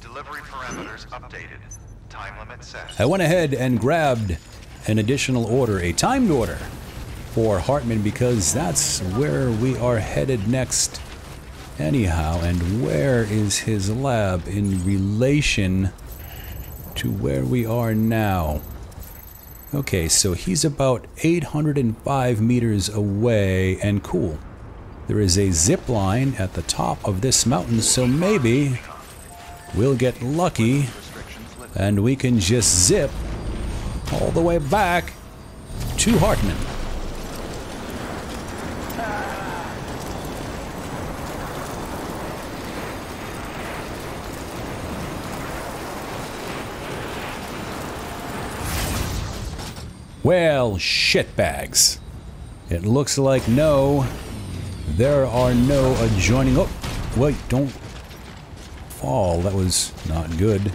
Delivery parameters updated. Time limit set. I went ahead and grabbed an additional order, a timed order for Heartman because that's where we are headed next anyhow. And where is his lab in relation to where we are now? Okay, so he's about 805 meters away and cool. There is a zip line at the top of this mountain, so maybe we'll get lucky and we can just zip all the way back to Heartman. Well, shitbags. It looks like no. There are no adjoining. Oh, wait, don't fall. That was not good.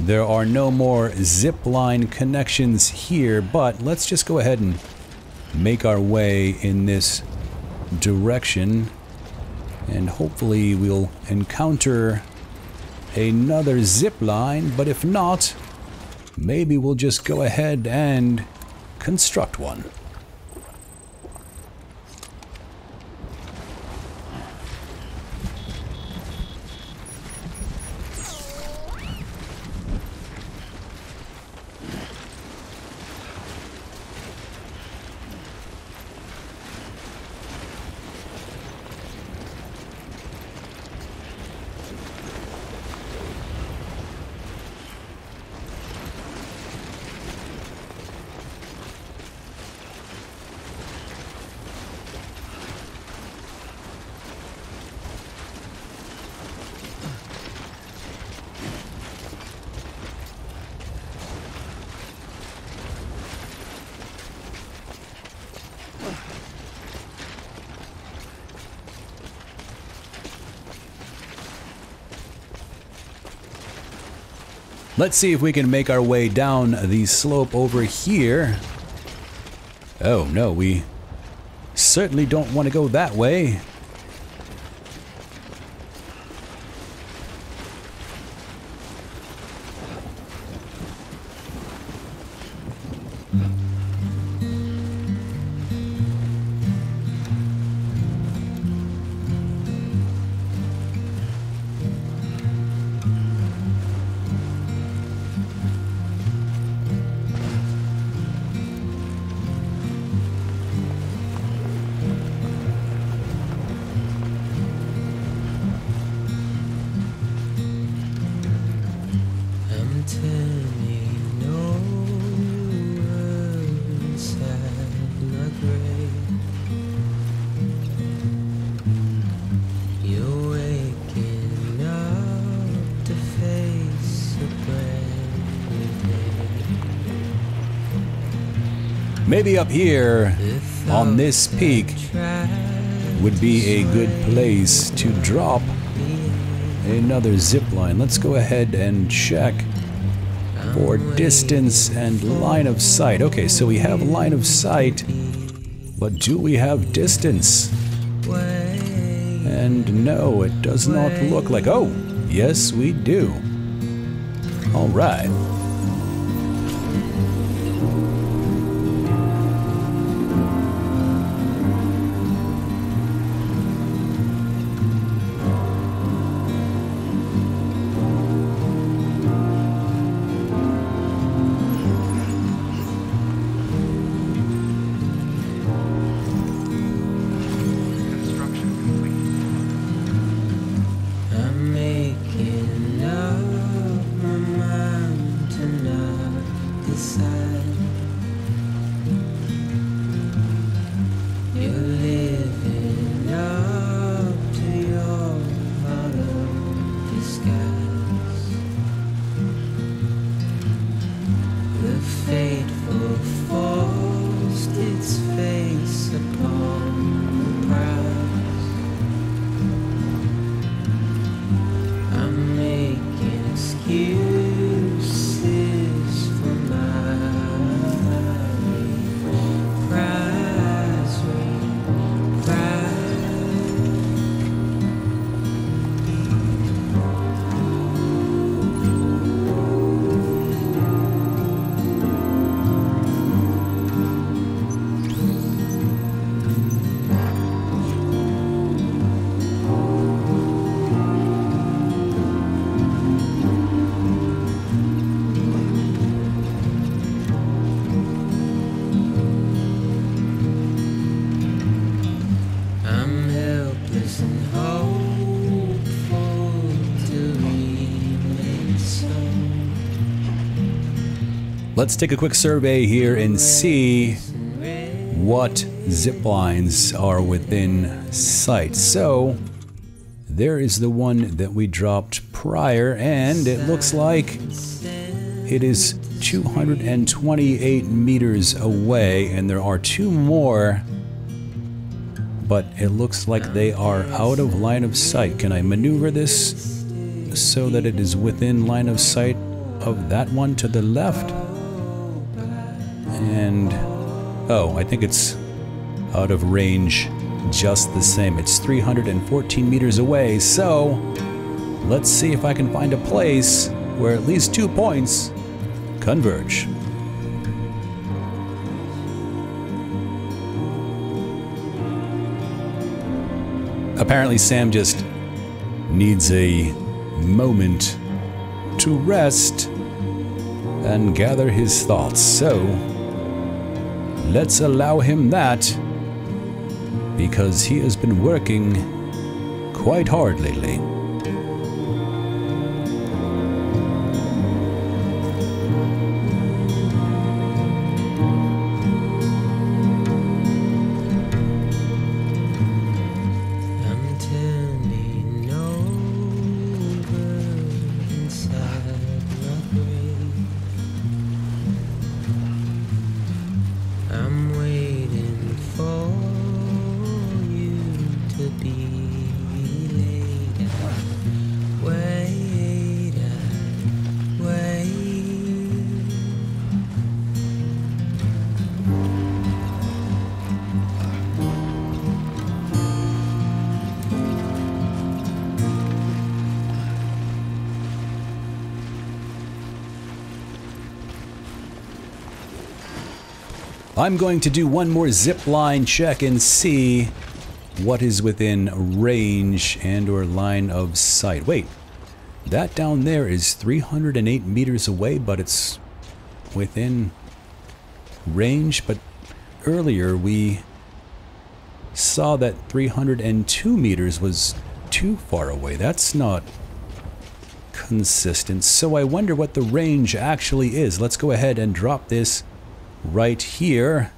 There are no more zip line connections here, but let's just go ahead and make our way in this direction. And hopefully we'll encounter another zip line, but if not, maybe we'll just go ahead and construct one. Let's see if we can make our way down the slope over here. Oh no, we certainly don't want to go that way. Maybe up here on this peak would be a good place to drop another zip line. Let's go ahead and check for distance and line of sight. Okay, so we have line of sight, but do we have distance? And no, it does not look like. Oh, yes, we do. All right. Let's take a quick survey here and see what zip lines are within sight. So, there is the one that we dropped prior, and it looks like it is 228 meters away, and there are two more, but it looks like they are out of line of sight. Can I maneuver this so that it is within line of sight of that one to the left? And oh, I think it's out of range just the same. It's 314 meters away, so let's see if I can find a place where at least two points converge. Apparently, Sam just needs a moment to rest and gather his thoughts. So, let's allow him that because he has been working quite hard lately. I'm going to do one more zip line check and see what is within range and or line of sight. Wait, that down there is 308 meters away, but it's within range. But earlier we saw that 302 meters was too far away. That's not consistent. So I wonder what the range actually is. Let's go ahead and drop this right here.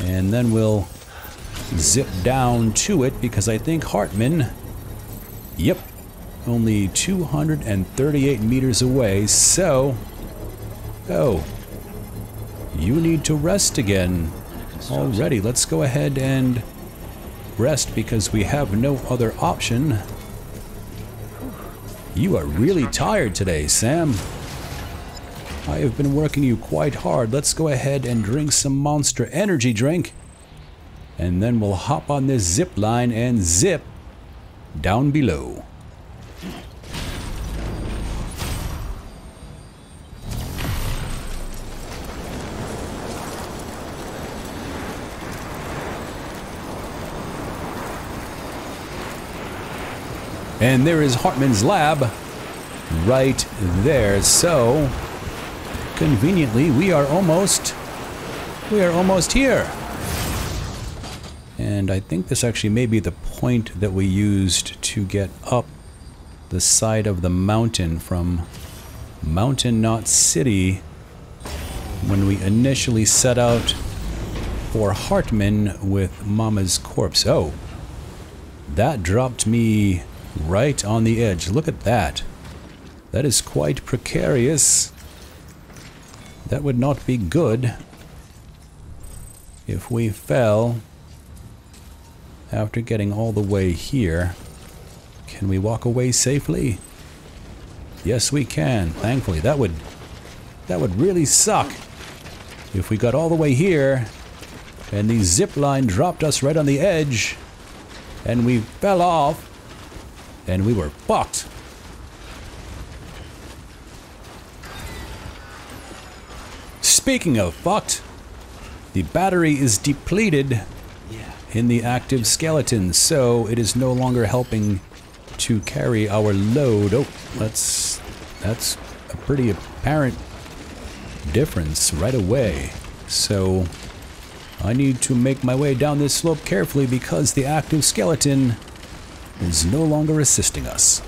And then we'll zip down to it because I think Heartman, yep, only 238 meters away. So, oh, you need to rest again already. Let's go ahead and rest because we have no other option. You are really tired today, Sam. I have been working you quite hard. Let's go ahead and drink some Monster Energy drink. And then we'll hop on this zip line and zip down below. And there is Heartman's lab right there. So, conveniently, we are almost we are almost here. And I think this actually may be the point that we used to get up the side of the mountain from Mountain Knot City when we initially set out for Heartman with Mama's corpse. Oh, that dropped me right on the edge. Look at that. That is quite precarious. That would not be good if we fell after getting all the way here. Can we walk away safely? Yes, we can. Thankfully, that would that would really suck if we got all the way here and the zip line dropped us right on the edge and we fell off and we were fucked. Speaking of fucked, the battery is depleted in the active skeleton, so it is no longer helping to carry our load. Oh, that's that's a pretty apparent difference right away. So I need to make my way down this slope carefully because the active skeleton is no longer assisting us.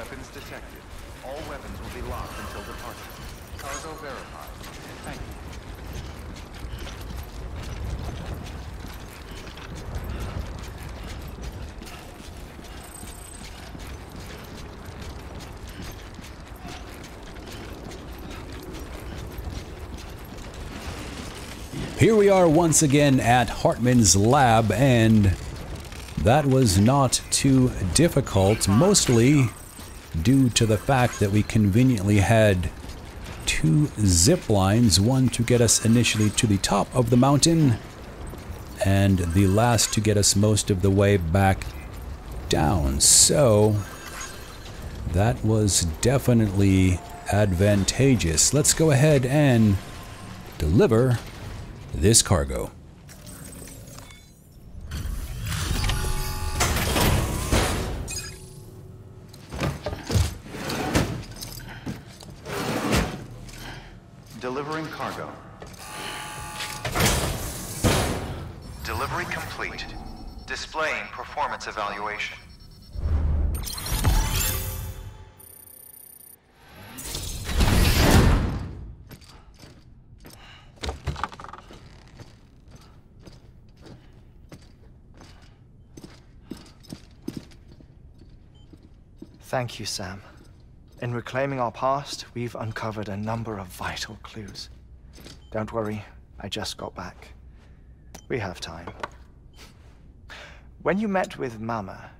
Detected. All weapons will be locked until departure. Cargo verified. Thank you. Here we are once again at Heartman's lab, and that was not too difficult, mostly due to the fact that we conveniently had two zip lines one to get us initially to the top of the mountain, and the last to get us most of the way back down. So, that was definitely advantageous. Let's go ahead and deliver this cargo. Thank you, Sam. In reclaiming our past, we've uncovered a number of vital clues. Don't worry, I just got back. We have time. When you met with Mama,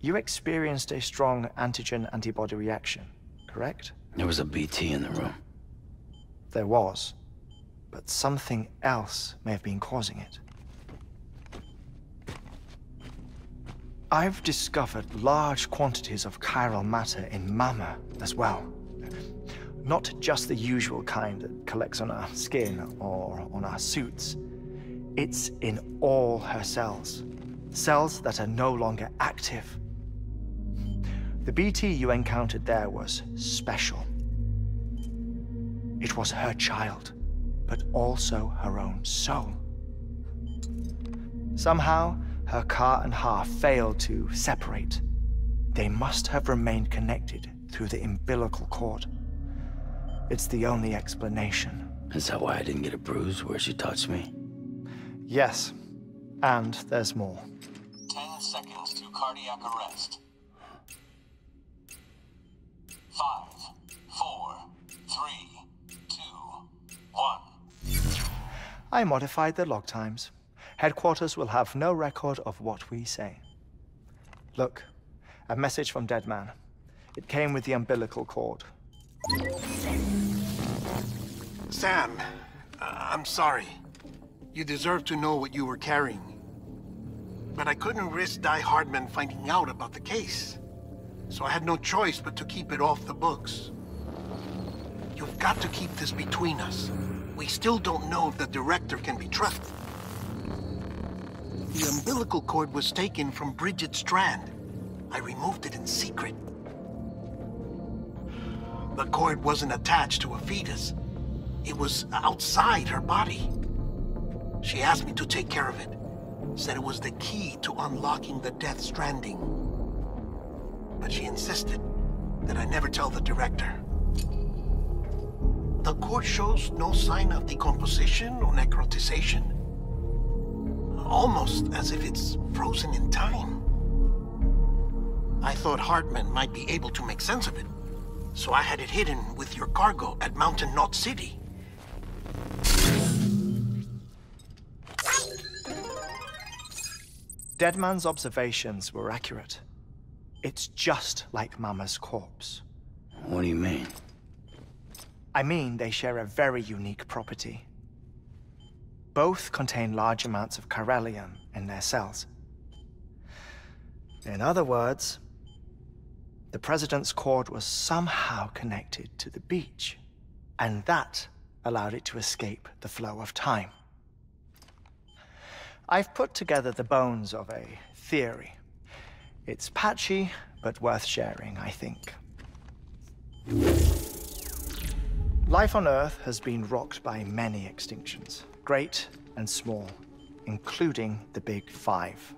you experienced a strong antigen antibody reaction, correct? There was a BT in the room. There was. But something else may have been causing it. I've discovered large quantities of chiral matter in Mama as well. Not just the usual kind that collects on our skin or on our suits. It's in all her cells. Cells that are no longer active. The BT you encountered there was special. It was her child, but also her own soul. Somehow, her Ka and Ha failed to separate. They must have remained connected through the umbilical cord. It's the only explanation. Is that why I didn't get a bruise where she touched me? Yes, and there's more. 10 seconds to cardiac arrest. Five, four, three, two, one. I modified the log times. Headquarters will have no record of what we say. Look, a message from Deadman. It came with the umbilical cord. Sam, uh, I'm sorry. You deserve to know what you were carrying. But I couldn't risk Die Hardman finding out about the case. So I had no choice but to keep it off the books. You've got to keep this between us. We still don't know if the director can be trusted. The umbilical cord was taken from Bridget Strand. I removed it in secret. The cord wasn't attached to a fetus. It was outside her body. She asked me to take care of it. Said it was the key to unlocking the Death Stranding. But she insisted that I never tell the director. The cord shows no sign of decomposition or necrotization. Almost as if it's frozen in time. I thought Heartman might be able to make sense of it. So I had it hidden with your cargo at Mountain Knot City. Deadman's observations were accurate. It's just like Mama's corpse. What do you mean? I mean, they share a very unique property. Both contain large amounts of chiralium in their cells. In other words, the President's cord was somehow connected to the beach, and that allowed it to escape the flow of time. I've put together the bones of a theory. It's patchy, but worth sharing, I think. Life on Earth has been rocked by many extinctions, great and small, including the Big Five.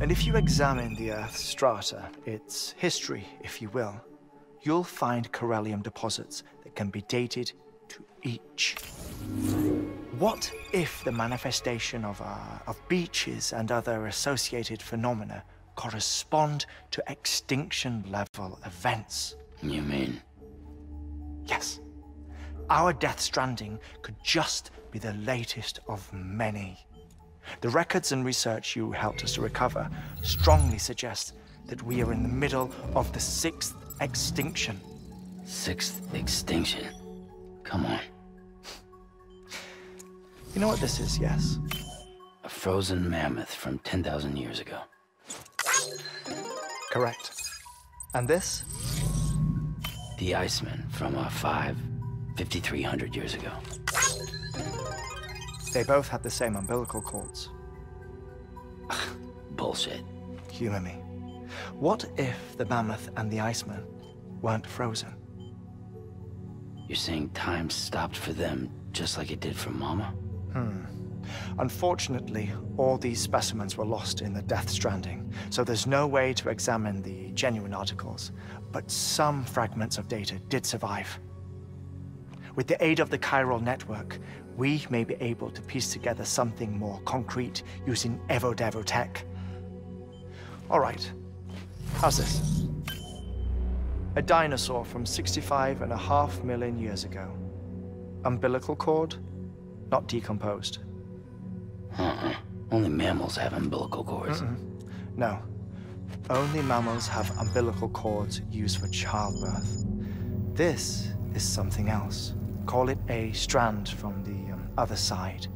And if you examine the Earth's strata, its history, if you will, you'll find chiralium deposits that can be dated to each. What if the manifestation of, uh, of beaches and other associated phenomena correspond to extinction level events? You mean? Yes. Our Death Stranding could just be the latest of many. The records and research you helped us to recover strongly suggest that we are in the middle of the sixth extinction. Sixth extinction. Come on. You know what this is, yes? A frozen mammoth from 10,000 years ago. Correct. And this? The Iceman from uh, 5, 5,300 years ago. They both had the same umbilical cords. Bullshit. Humor me. What if the mammoth and the Iceman weren't frozen? You're saying time stopped for them just like it did for Mama? Hmm. Unfortunately, all these specimens were lost in the Death Stranding, so there's no way to examine the genuine articles. But some fragments of data did survive. With the aid of the chiral network, we may be able to piece together something more concrete using Evodevo tech. All right, how's this? A dinosaur from 65 and a half million years ago. Umbilical cord, not decomposed. Uh-uh. Only mammals have umbilical cords. No. Only mammals have umbilical cords used for childbirth. This is something else. Call it a strand from the um, other side.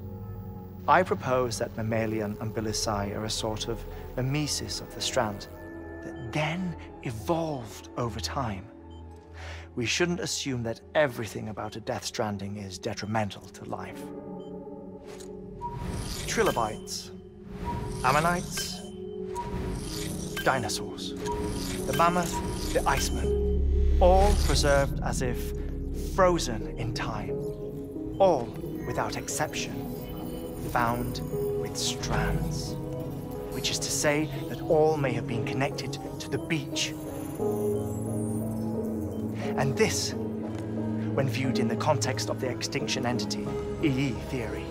I propose that mammalian umbilici are a sort of mimesis of the strand that then evolved over time. We shouldn't assume that everything about a death stranding is detrimental to life. Trilobites, ammonites, dinosaurs, the mammoth, the iceman, all preserved as if frozen in time, all without exception, found with strands, which is to say that all may have been connected to the beach. And this, when viewed in the context of the extinction entity, EE theory,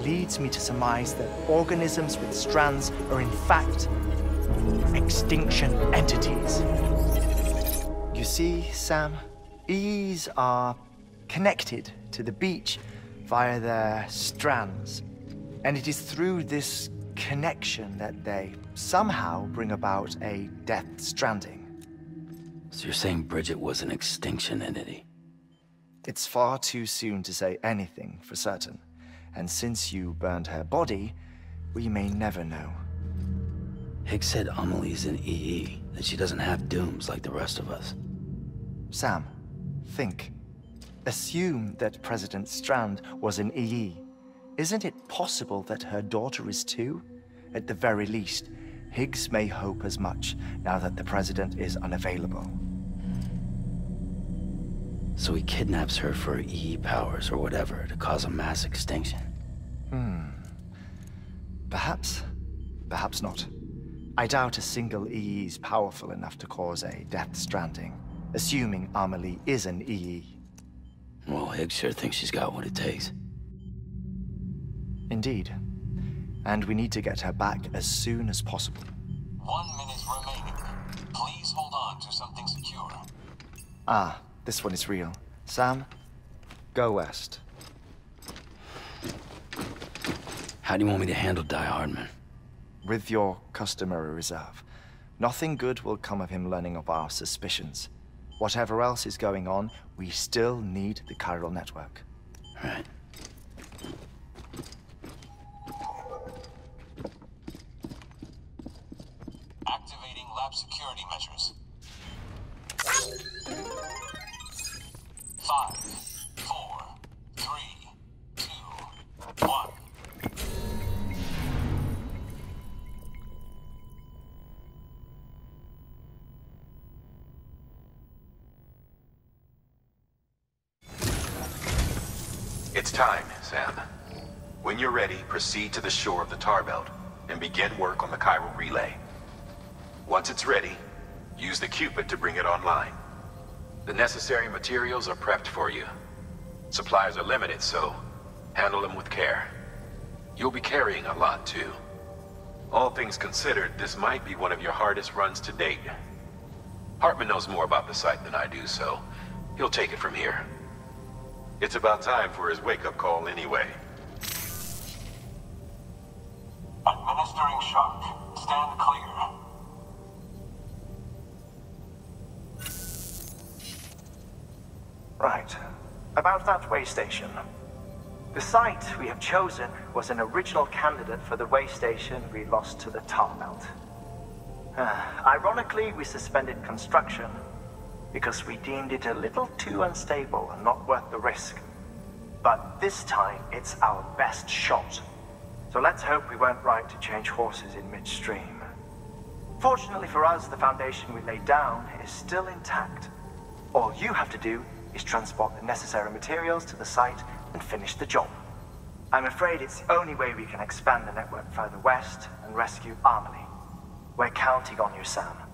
leads me to surmise that organisms with strands are in fact extinction entities. You see, Sam, EEs are connected to the beach via their strands. And it is through this connection that they somehow bring about a death stranding. So you're saying Bridget was an extinction entity? It's far too soon to say anything for certain. And since you burned her body, we may never know. Higgs said Amelie's an EE, that she doesn't have dooms like the rest of us. Sam, think. Assume that President Strand was an EE. Isn't it possible that her daughter is too? At the very least, Higgs may hope as much now that the President is unavailable. So he kidnaps her for EE powers or whatever to cause a mass extinction. Hmm. Perhaps, perhaps not. I doubt a single EE is powerful enough to cause a death stranding, assuming Amelie is an EE. Well, Higgs sure thinks she's got what it takes. Indeed. And we need to get her back as soon as possible. One minute remaining. Please hold on to something secure. Ah, this one is real. Sam, go west. How do you want me to handle Die Hardman? With your customary reserve. Nothing good will come of him learning of our suspicions. Whatever else is going on, we still need the chiral network. Right. Time, Sam. When you're ready, proceed to the shore of the tar belt and begin work on the chiral relay. Once it's ready, use the Q-pid to bring it online. The necessary materials are prepped for you. Supplies are limited, so handle them with care. You'll be carrying a lot, too. All things considered, this might be one of your hardest runs to date. Heartman knows more about the site than I do, so he'll take it from here. It's about time for his wake-up call anyway. Administering shock. Stand clear. Right. About that way station. The site we have chosen was an original candidate for the way station we lost to the tar belt. Uh, ironically, we suspended construction because we deemed it a little too unstable and not worth the risk. But this time, it's our best shot. So let's hope we weren't right to change horses in midstream. Fortunately for us, the foundation we laid down is still intact. All you have to do is transport the necessary materials to the site and finish the job. I'm afraid it's the only way we can expand the network further west and rescue Amelie. We're counting on you, Sam.